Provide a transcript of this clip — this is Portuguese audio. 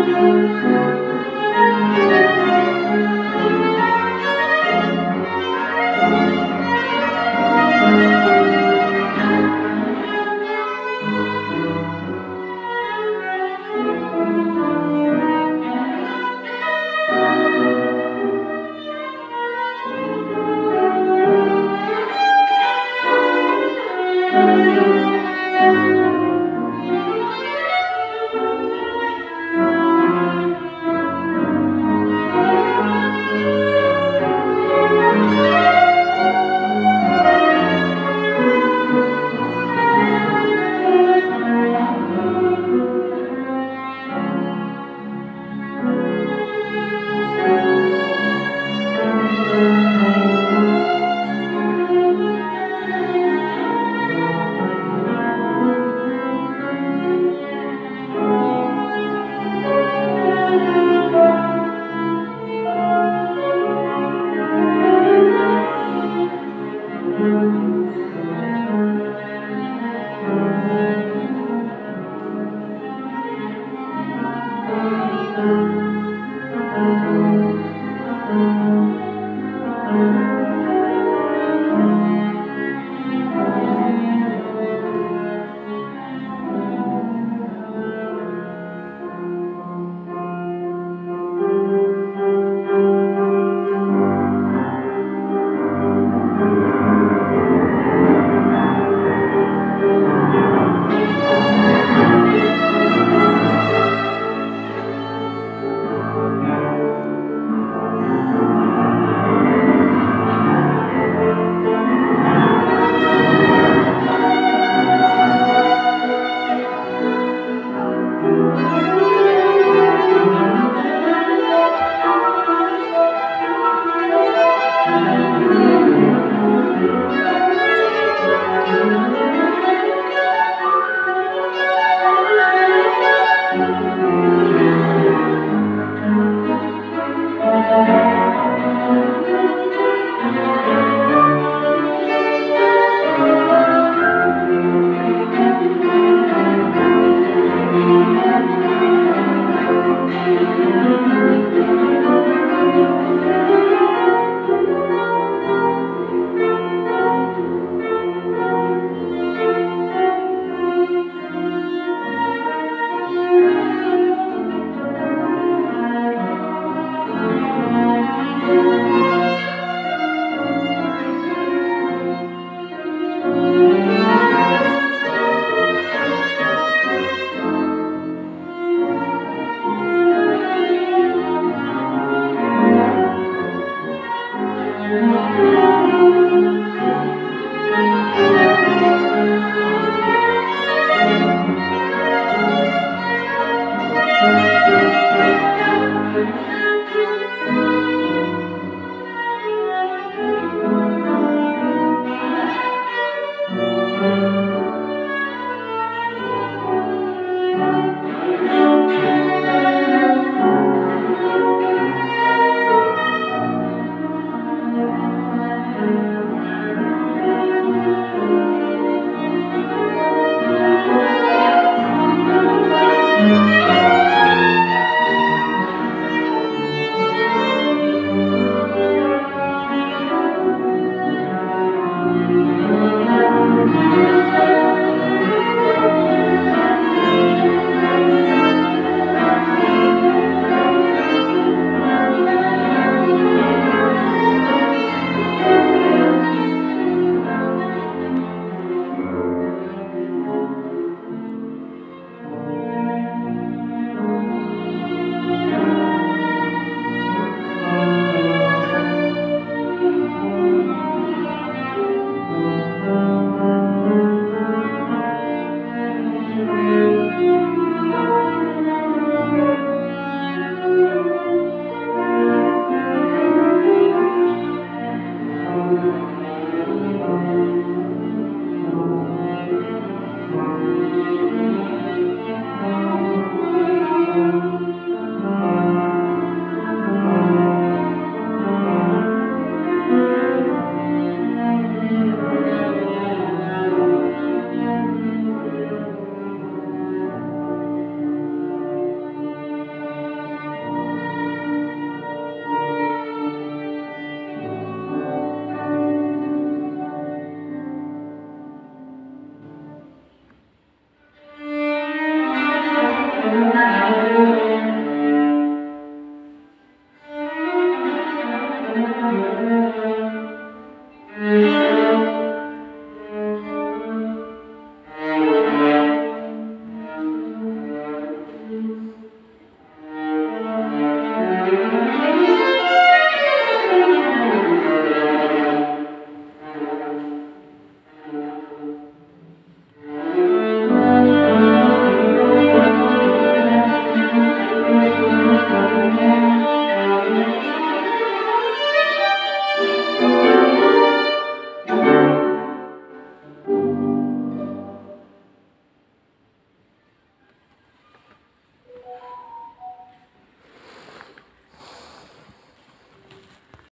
Música